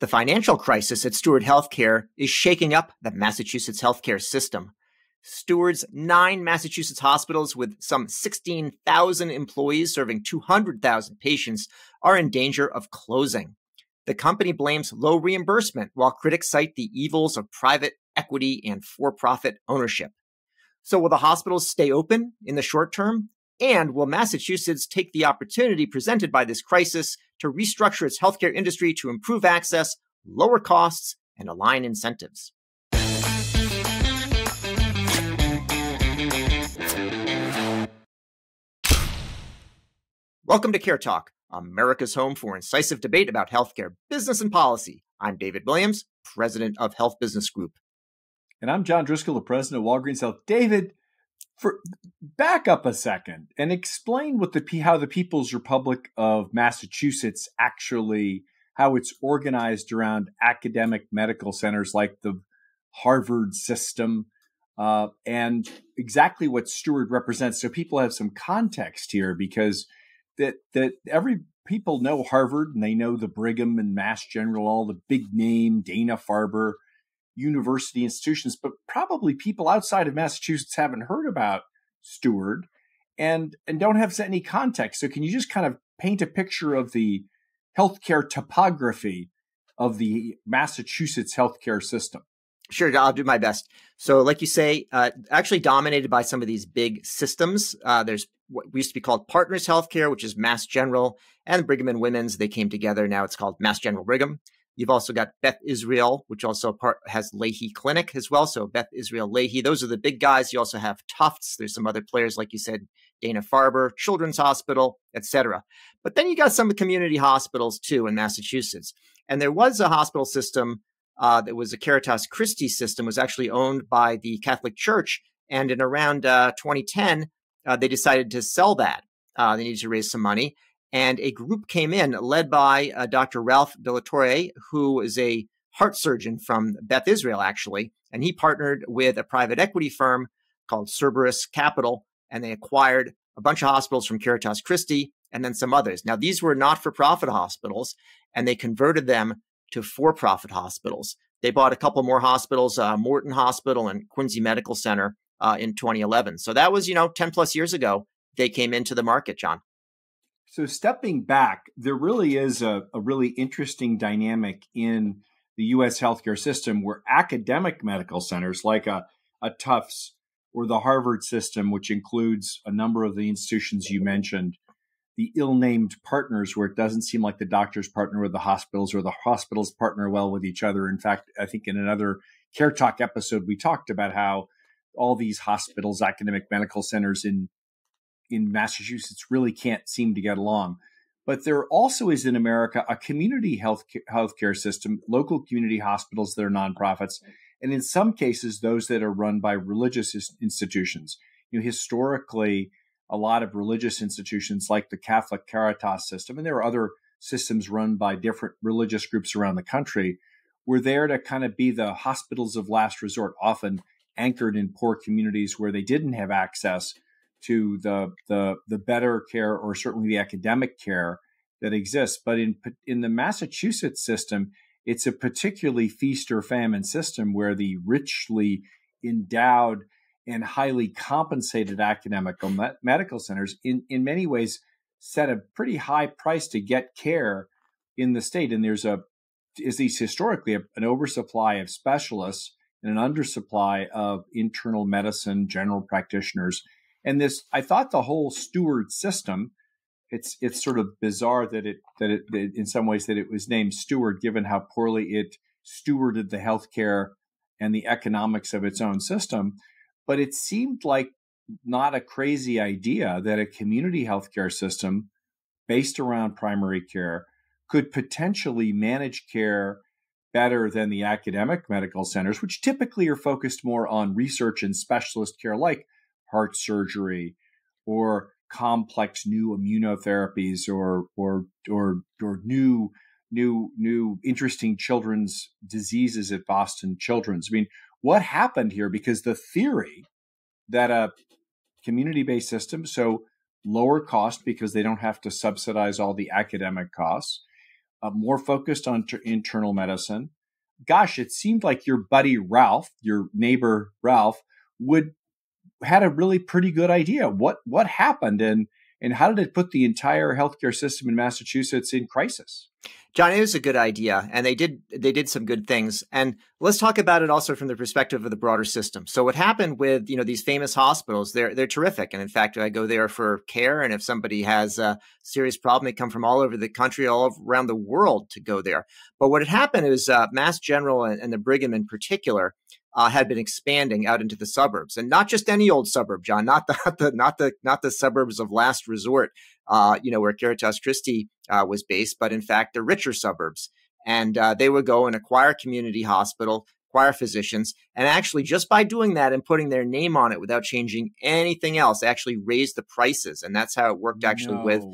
The financial crisis at Steward Healthcare is shaking up the Massachusetts healthcare system. Steward's nine Massachusetts hospitals with some 16,000 employees serving 200,000 patients are in danger of closing. The company blames low reimbursement while critics cite the evils of private equity and for profit ownership. So, will the hospitals stay open in the short term? And will Massachusetts take the opportunity presented by this crisis to restructure its healthcare industry to improve access, lower costs, and align incentives? Welcome to CareTalk, America's home for incisive debate about healthcare business and policy. I'm David Williams, president of Health Business Group. And I'm John Driscoll, the president of Walgreens Health. David, for back up a second and explain what the how the People's Republic of Massachusetts actually how it's organized around academic medical centers like the Harvard system uh, and exactly what Steward represents, so people have some context here because that that every people know Harvard and they know the Brigham and Mass General, all the big name Dana Farber university institutions, but probably people outside of Massachusetts haven't heard about Steward and and don't have any context. So can you just kind of paint a picture of the healthcare topography of the Massachusetts healthcare system? Sure, I'll do my best. So, like you say, uh, actually dominated by some of these big systems. Uh, there's what used to be called Partners Healthcare, which is Mass General, and Brigham and Women's. They came together. Now it's called Mass General Brigham. You've also got Beth Israel, which also part, has Lahey Clinic as well. So Beth Israel Lahey, those are the big guys. You also have Tufts. There's some other players, like you said, Dana Farber, Children's Hospital, etc. But then you got some community hospitals too in Massachusetts. And there was a hospital system uh, that was a Caritas Christi system, was actually owned by the Catholic Church. And in around uh, 2010, uh, they decided to sell that. Uh, they needed to raise some money and a group came in led by uh, Dr. Ralph de la Torre, who is a heart surgeon from Beth Israel, actually, and he partnered with a private equity firm called Cerberus Capital, and they acquired a bunch of hospitals from Caritas Christi and then some others. Now, these were not-for-profit hospitals, and they converted them to for-profit hospitals. They bought a couple more hospitals, uh, Morton Hospital and Quincy Medical Center, uh, in 2011. So that was, you know, 10 plus years ago. They came into the market, John. So stepping back, there really is a, a really interesting dynamic in the U.S. healthcare system where academic medical centers like a, a Tufts or the Harvard system, which includes a number of the institutions you mentioned, the ill-named partners where it doesn't seem like the doctors partner with the hospitals or the hospitals partner well with each other. In fact, I think in another CareTalk episode, we talked about how all these hospitals, academic medical centers in in Massachusetts really can't seem to get along. But there also is in America a community health healthcare system, local community hospitals that are nonprofits, and in some cases those that are run by religious institutions. You know, historically, a lot of religious institutions like the Catholic Caritas system, and there are other systems run by different religious groups around the country, were there to kind of be the hospitals of last resort, often anchored in poor communities where they didn't have access to the the the better care or certainly the academic care that exists. But in in the Massachusetts system, it's a particularly feast or famine system where the richly endowed and highly compensated academic medical centers, in in many ways, set a pretty high price to get care in the state. And there's a is these historically an oversupply of specialists and an undersupply of internal medicine general practitioners and this, I thought the whole steward system, it's it's sort of bizarre that it that it that in some ways that it was named steward, given how poorly it stewarded the healthcare and the economics of its own system. But it seemed like not a crazy idea that a community healthcare system based around primary care could potentially manage care better than the academic medical centers, which typically are focused more on research and specialist care, like heart surgery or complex new immunotherapies or or or or new new new interesting children's diseases at Boston Children's. I mean, what happened here? Because the theory that a community-based system, so lower cost because they don't have to subsidize all the academic costs, uh, more focused on ter- internal medicine. Gosh, it seemed like your buddy Ralph, your neighbor Ralph, would had a really pretty good idea what what happened and and how did it put the entire healthcare system in Massachusetts in crisis? John, it was a good idea, and they did they did some good things. And let's talk about it also from the perspective of the broader system. So, what happened with you know these famous hospitals? They're they're terrific, and in fact, I go there for care. And if somebody has a serious problem, they come from all over the country, all around the world to go there. But what had happened is uh, Mass General and, and the Brigham in particular uh, had been expanding out into the suburbs, and not just any old suburb, John, not the not the not the, not the suburbs of last resort, uh, you know, where Caritas Christi uh, was based, but in fact the richer suburbs. And uh, they would go and acquire community hospital, acquire physicians, and actually just by doing that and putting their name on it without changing anything else, actually raise the prices, and that's how it worked actually no. with.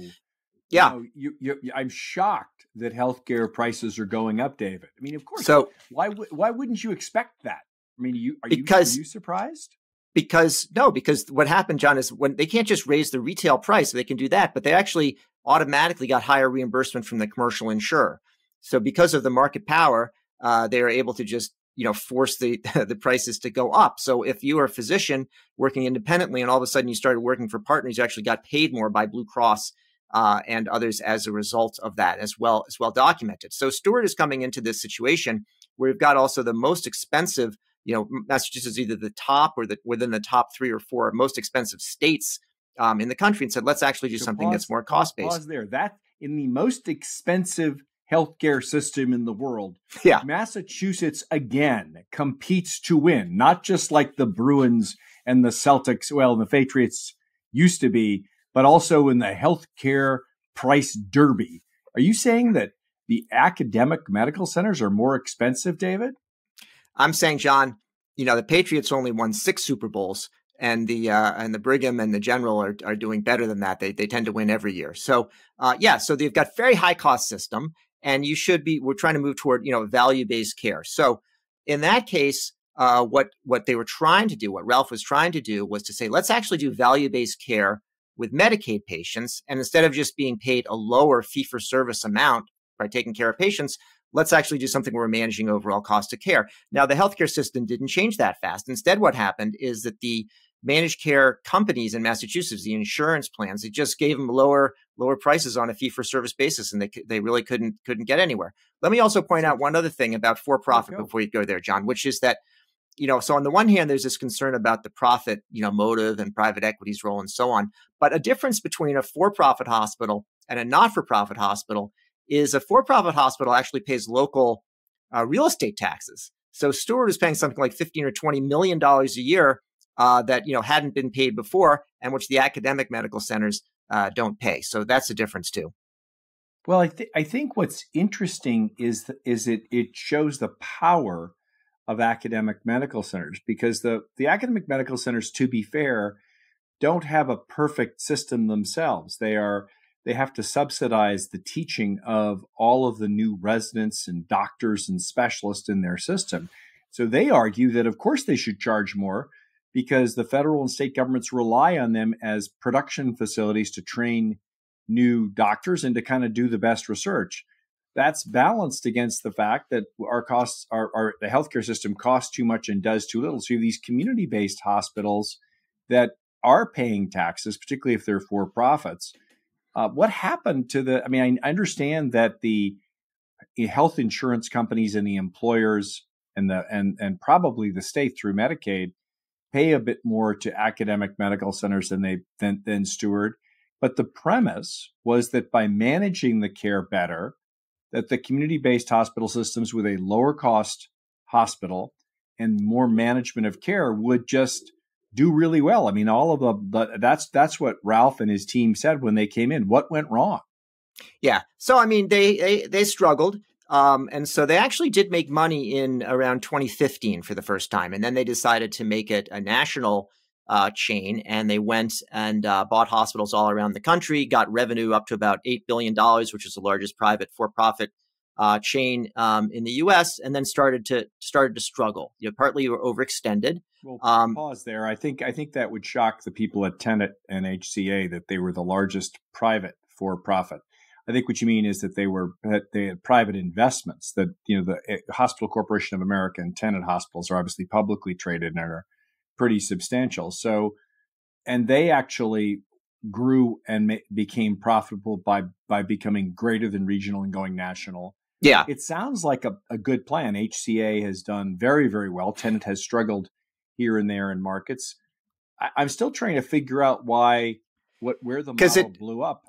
Yeah, no, you, you, I'm shocked that healthcare prices are going up, David. I mean, of course. So why why wouldn't you expect that? I mean, you are because, you, are you surprised? Because no, because what happened, John, is when they can't just raise the retail price, they can do that, but they actually automatically got higher reimbursement from the commercial insurer. So because of the market power, uh, they are able to just you know force the the prices to go up. So if you are a physician working independently, and all of a sudden you started working for partners, you actually got paid more by Blue Cross uh, and others as a result of that, as well as well documented. So Steward is coming into this situation where we've got also the most expensive you know, Massachusetts is either the top or the within the top three or four most expensive states um, in the country, and said, let's actually do so something pause, that's more cost based. Pause there. That in the most expensive healthcare system in the world. Yeah. Massachusetts again competes to win, not just like the Bruins and the Celtics, well, the Patriots used to be, but also in the healthcare price derby. Are you saying that the academic medical centers are more expensive, David? I'm saying, John, you know, the Patriots only won six Super Bowls, and the uh, and the Brigham and the General are, are doing better than that. They they tend to win every year. So uh, yeah, so they've got very high cost system, and you should be. We're trying to move toward you know value based care. So in that case, uh, what what they were trying to do, what Ralph was trying to do, was to say let's actually do value based care with Medicaid patients, and instead of just being paid a lower fee for service amount by taking care of patients, let's actually do something where we're managing overall cost of care. Now, the healthcare system didn't change that fast. Instead, what happened is that the managed care companies in Massachusetts, the insurance plans, it just gave them lower lower prices on a fee for service basis, and they they really couldn't couldn't get anywhere. Let me also point out one other thing about for profit before you go there, John, which is that you know so on the one hand there's this concern about the profit you know motive and private equity's role and so on but a difference between a for-profit hospital and a not-for-profit hospital is a for-profit hospital actually pays local uh, real estate taxes. So Steward is paying something like 15 or 20 million dollars a year uh, that you know hadn't been paid before, and which the academic medical centers uh, don't pay. So that's the difference too. Well, I, th- I think what's interesting is th- is it it shows the power of academic medical centers because the the academic medical centers, to be fair, don't have a perfect system themselves. They are they have to subsidize the teaching of all of the new residents and doctors and specialists in their system. So they argue that, of course, they should charge more because the federal and state governments rely on them as production facilities to train new doctors and to kind of do the best research. That's balanced against the fact that our costs, our the healthcare system costs too much and does too little. So you have these community-based hospitals that are paying taxes, particularly if they're for profits uh, what happened to the? I mean, I understand that the health insurance companies and the employers and the and and probably the state through Medicaid pay a bit more to academic medical centers than they than, than Steward. But the premise was that by managing the care better, that the community-based hospital systems with a lower cost hospital and more management of care would just do really well. I mean, all of the, the that's that's what Ralph and his team said when they came in. What went wrong? Yeah. So I mean, they they, they struggled. Um, and so they actually did make money in around 2015 for the first time. And then they decided to make it a national uh, chain. And they went and uh, bought hospitals all around the country, got revenue up to about $8 billion, which is the largest private for profit uh, chain um, in the U.S., and then started to started to struggle. You know, partly you were overextended. Well, um, pause there. I think I think that would shock the people at Tenet and HCA that they were the largest private for profit. I think what you mean is that they were they had private investments. That you know the eh, Hospital Corporation of America and Tenet hospitals are obviously publicly traded and are pretty substantial. So, and they actually grew and ma- became profitable by by becoming greater than regional and going national. Yeah, it sounds like a, a good plan. HCA has done very very well. Tenet has struggled here and there in markets. I, am still trying to figure out why what where the model it, blew up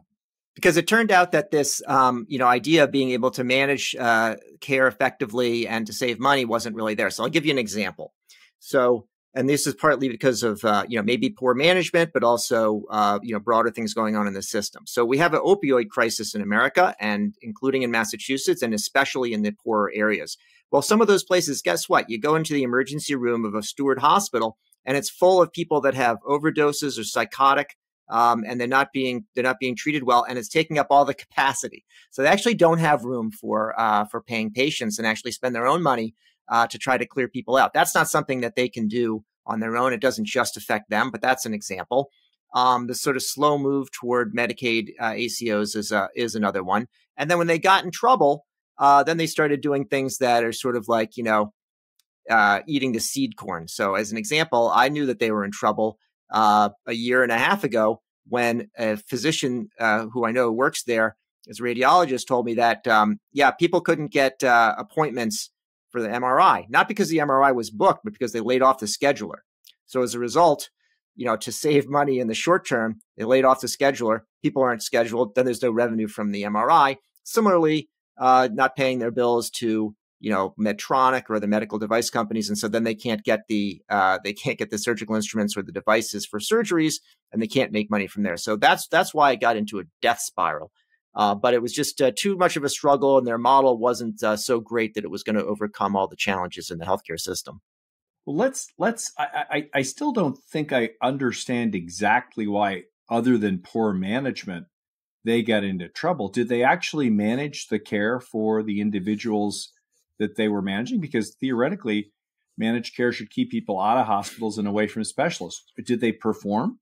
because it turned out that this um, you know idea of being able to manage uh, care effectively and to save money wasn't really there. So I'll give you an example. So and this is partly because of uh, you know maybe poor management, but also uh, you know broader things going on in the system. So we have an opioid crisis in America, and including in Massachusetts, and especially in the poorer areas. Well, some of those places, guess what? You go into the emergency room of a Steward hospital, and it's full of people that have overdoses or psychotic um, and they're not being they're not being treated well, and it's taking up all the capacity. So they actually don't have room for uh, for paying patients and actually spend their own money uh, to try to clear people out. That's not something that they can do on their own. It doesn't just affect them, but that's an example. Um, the sort of slow move toward Medicaid uh, ACOs is uh, is another one. And then when they got in trouble, uh, then they started doing things that are sort of like you know uh, eating the seed corn. So as an example, I knew that they were in trouble uh, a year and a half ago when a physician uh, who I know works there as a radiologist told me that, um, yeah, people couldn't get uh, appointments for the MRI, not because the MRI was booked, but because they laid off the scheduler. So as a result, you know, to save money in the short term, they laid off the scheduler. People aren't scheduled. Then there's no revenue from the MRI. Similarly, uh, not paying their bills to you know Medtronic or the medical device companies, and so then they can't get the uh, they can't get the surgical instruments or the devices for surgeries, and they can't make money from there. So that's that's why I got into a death spiral. Uh, but it was just uh, too much of a struggle, and their model wasn't uh, so great that it was going to overcome all the challenges in the healthcare system. Well, let's let's. I, I I still don't think I understand exactly why, other than poor management, they got into trouble. Did they actually manage the care for the individuals? that they were managing because theoretically managed care should keep people out of hospitals and away from specialists did they perform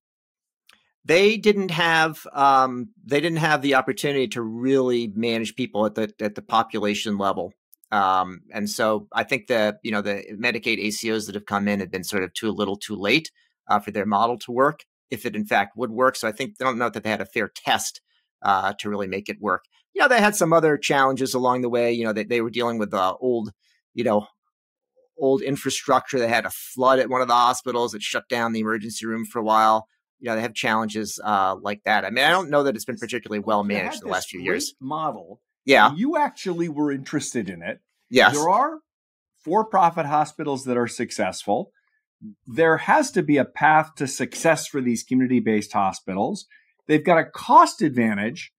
they didn't have um, they didn't have the opportunity to really manage people at the at the population level um, and so I think the you know the Medicaid ACOs that have come in have been sort of too little, too late uh, for their model to work, if it in fact would work. So I think they don't know that they had a fair test uh, to really make it work you know, they had some other challenges along the way. You know, they, they were dealing with uh, old, you know, old infrastructure. They had a flood at one of the hospitals that shut down the emergency room for a while. You know, they have challenges uh, like that. I mean, I don't know that it's been particularly well managed in the last few years. Model. Yeah. You actually were interested in it. Yes. There are for profit hospitals that are successful. There has to be a path to success for these community based hospitals. They've got a cost advantage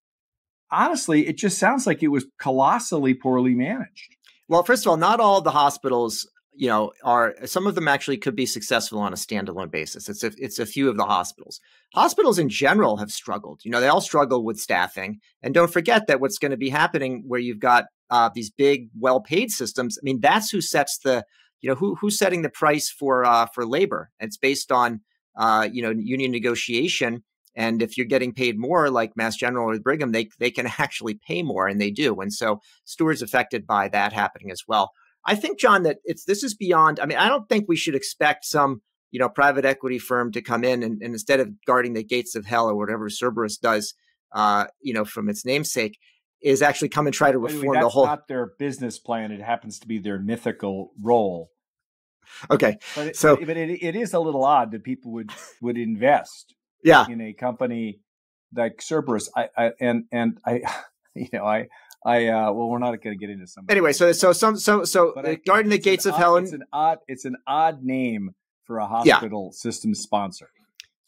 honestly, it just sounds like it was colossally poorly managed. Well, first of all, not all the hospitals, you know, are some of them actually could be successful on a standalone basis. It's a, it's a few of the hospitals. Hospitals in general have struggled. You know, they all struggle with staffing. And don't forget that what's going to be happening where you've got uh, these big, well-paid systems. I mean, that's who sets the, you know, who who's setting the price for uh, for labor. It's based on, uh, you know, union negotiation and if you're getting paid more, like Mass General or Brigham, they they can actually pay more, and they do. And so Steward's affected by that happening as well. I think, John, that it's this is beyond. I mean, I don't think we should expect some you know private equity firm to come in and, and instead of guarding the gates of hell or whatever Cerberus does, uh, you know, from its namesake, is actually come and try to reform the whole. Not their business plan. It happens to be their mythical role. Okay, but it, so but it, it is a little odd that people would would invest yeah. in a company like Cerberus. I, I and and I, you know, I I uh, well, we're not going to get into some. Anyway, so so some so so uh, guarding the gates of odd, hell. It's an odd it's an odd name for a hospital yeah. system sponsor.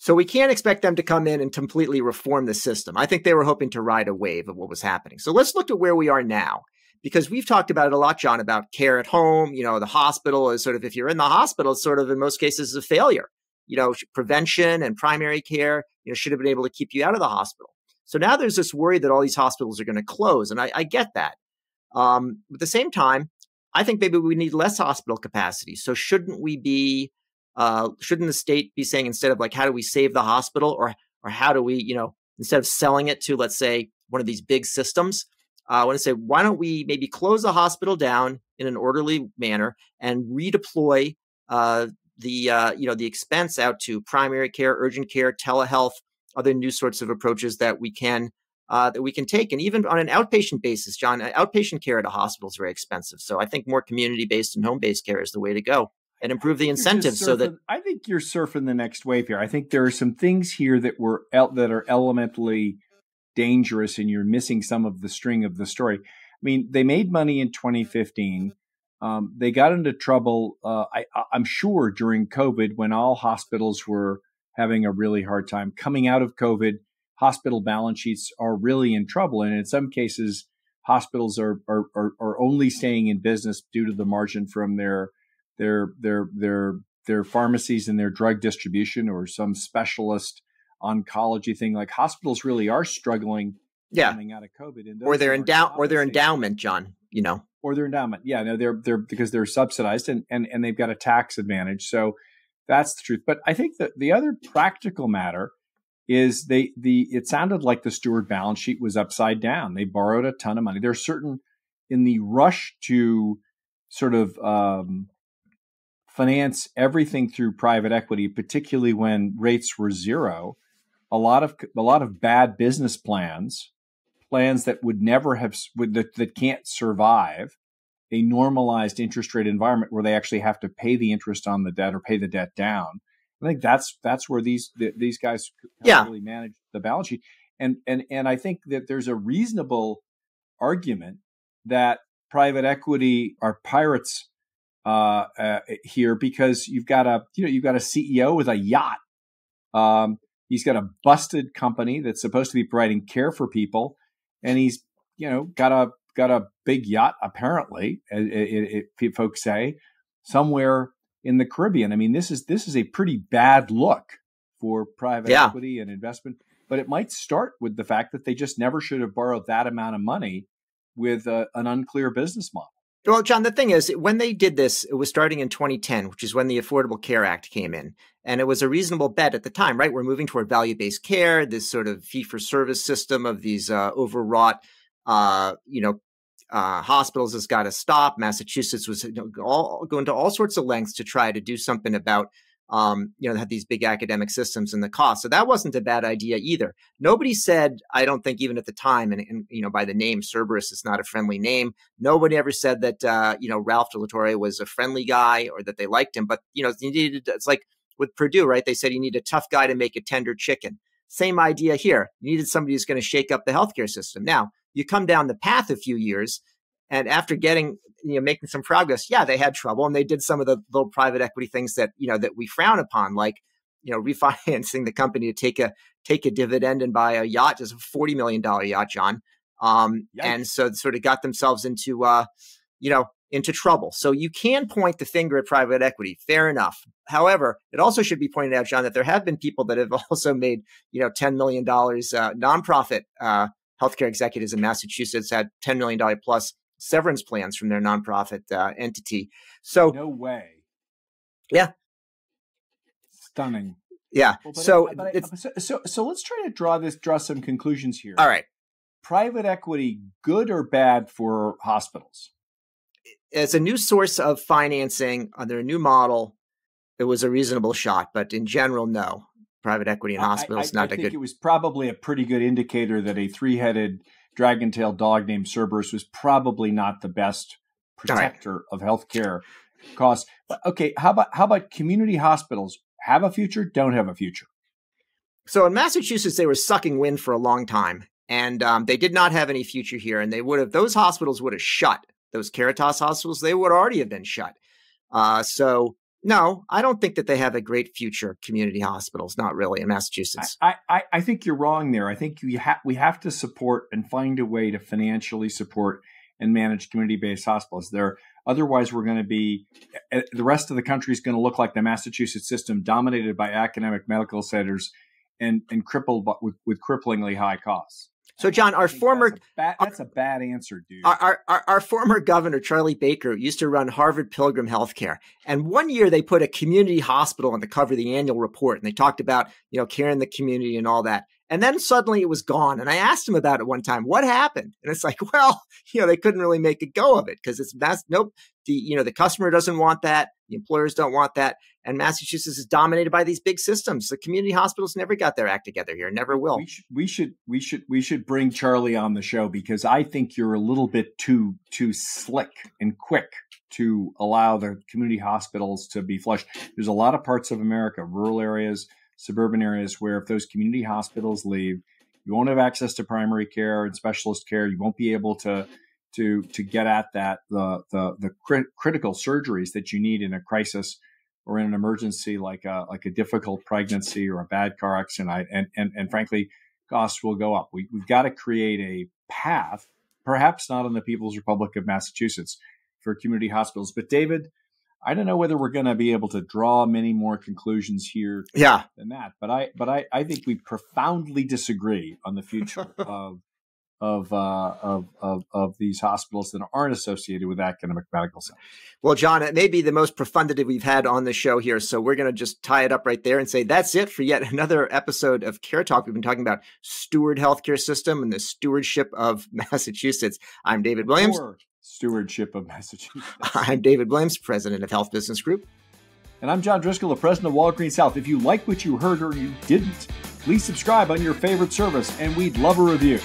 So we can't expect them to come in and completely reform the system. I think they were hoping to ride a wave of what was happening. So let's look at where we are now. Because we've talked about it a lot, John, about care at home. You know, the hospital is sort of, if you're in the hospital, it's sort of in most cases a failure you know, prevention and primary care, you know, should have been able to keep you out of the hospital. So now there's this worry that all these hospitals are going to close. And I, I get that. Um, at the same time, I think maybe we need less hospital capacity. So shouldn't we be, uh, shouldn't the state be saying instead of like, how do we save the hospital or, or how do we, you know, instead of selling it to, let's say, one of these big systems, uh, I want to say, why don't we maybe close the hospital down in an orderly manner and redeploy uh, the uh, you know the expense out to primary care, urgent care, telehealth, other new sorts of approaches that we can uh, that we can take, and even on an outpatient basis, John, uh, outpatient care at a hospital is very expensive. So I think more community based and home based care is the way to go and improve the incentives so that I think you're surfing the next wave here. I think there are some things here that were el- that are elementally dangerous, and you're missing some of the string of the story. I mean, they made money in 2015. Um, they got into trouble, uh, I, I'm sure, during COVID when all hospitals were having a really hard time. Coming out of COVID, hospital balance sheets are really in trouble, and in some cases, hospitals are are, are, are only staying in business due to the margin from their their their their their pharmacies and their drug distribution or some specialist oncology thing. Like hospitals really are struggling yeah. coming out of COVID, and or their endow or their endowment, John. You know, or their endowment. Yeah, no, they're they're because they're subsidized and and and they've got a tax advantage. So that's the truth. But I think that the other practical matter is they the it sounded like the Steward balance sheet was upside down. They borrowed a ton of money. There's certain in the rush to sort of um, finance everything through private equity, particularly when rates were zero, a lot of a lot of bad business plans, plans that would never have would, that, that can't survive a normalized interest rate environment where they actually have to pay the interest on the debt or pay the debt down. I think that's that's where these these guys yeah. really manage the balance sheet, and and and I think that there's a reasonable argument that private equity are pirates uh, uh, here because you've got a you know you've got a CEO with a yacht. Um, he's got a busted company that's supposed to be providing care for people, and he's you know got a got a big yacht apparently, it, it, folks say, somewhere in the Caribbean. I mean, this is this is a pretty bad look for private yeah. equity and investment. But it might start with the fact that they just never should have borrowed that amount of money with a, an unclear business model. Well, John, the thing is, when they did this, it was starting in 2010, which is when the Affordable Care Act came in. And it was a reasonable bet at the time, right? We're moving toward value based care, this sort of fee for service system of these uh, overwrought, uh, you know, uh, hospitals has got to stop. Massachusetts was you know, all going to all sorts of lengths to try to do something about um, you know, had these big academic systems and the cost. So that wasn't a bad idea either. Nobody said, I don't think even at the time, and, and you know, by the name Cerberus, it's not a friendly name. Nobody ever said that, uh, you know, Ralph de la Torre was a friendly guy or that they liked him. But, you know, it's like with Perdue, right? They said you need a tough guy to make a tender chicken. Same idea here. You needed somebody who's going to shake up the healthcare system. Now, you come down the path a few years and after getting, you know, making some progress, yeah, they had trouble and they did some of the little private equity things that, you know, that we frown upon, like, you know, refinancing the company to take a take a dividend and buy a yacht, just a forty million dollar yacht, John. Um, and so sort of got themselves into uh, you know, into trouble. So you can point the finger at private equity, fair enough. However, it also should be pointed out, John, that there have been people that have also made, you know, $10 million uh, nonprofit uh, healthcare executives in Massachusetts had $10 million plus severance plans from their nonprofit uh, entity. So no way. Yeah. Stunning. Yeah. Well, so, I, I, so, so so let's try to draw this draw some conclusions here. All right. Private equity good or bad for hospitals? As a new source of financing under a new model, it was a reasonable shot, but in general, no. Private equity in hospitals I, not a good. It was probably a pretty good indicator that a three-headed dragon tailed dog named Cerberus was probably not the best protector right. of healthcare costs. Okay, how about how about community hospitals have a future, don't have a future? So in Massachusetts, they were sucking wind for a long time, and um, they did not have any future here. And they would have those hospitals would have shut. Those Caritas hospitals, they would already have been shut. Uh, so no, I don't think that they have a great future. Community hospitals, not really in Massachusetts. I, I, I think you're wrong there. I think we have we have to support and find a way to financially support and manage community-based hospitals. There, otherwise, we're going to be eh, the rest of the country is going to look like the Massachusetts system, dominated by academic medical centers and and crippled with, with cripplingly high costs. So, John, our former that's a, bad, that's a bad answer, dude. Our, our, our former governor Charlie Baker used to run Harvard Pilgrim Healthcare, and one year they put a community hospital on the cover of the annual report, and they talked about you know caring the community and all that. And then suddenly it was gone. And I asked him about it one time. What happened? And it's like, well, you know, they couldn't really make a go of it because it's that's nope. The you know the customer doesn't want that. The employers don't want that. And Massachusetts is dominated by these big systems. The community hospitals never got their act together here. Never will. We should we should we should we should bring Charlie on the show because I think you're a little bit too too slick and quick to allow the community hospitals to be flushed. There's a lot of parts of America, rural areas suburban areas where if those community hospitals leave, you won't have access to primary care and specialist care. You won't be able to to to get at that the the the crit- critical surgeries that you need in a crisis or in an emergency like a like a difficult pregnancy or a bad car accident. And and and frankly, costs will go up. We, we've got to create a path, perhaps not in the People's Republic of Massachusetts, for community hospitals. But David, I don't know whether we're going to be able to draw many more conclusions here yeah. than that. But I, but I, I think we profoundly disagree on the future of of, uh, of of of these hospitals that aren't associated with academic medical centers. Well, John, it may be the most profundity we've had on the show here, so we're going to just tie it up right there and say that's it for yet another episode of CareTalk. We've been talking about steward healthcare system and the stewardship of Massachusetts. I'm David Williams. Or stewardship of Massachusetts. I'm David Williams, president of Health Business Group. And I'm John Driscoll, the president of Walgreens Health. If you like what you heard or you didn't, please subscribe on your favorite service, and we'd love a review.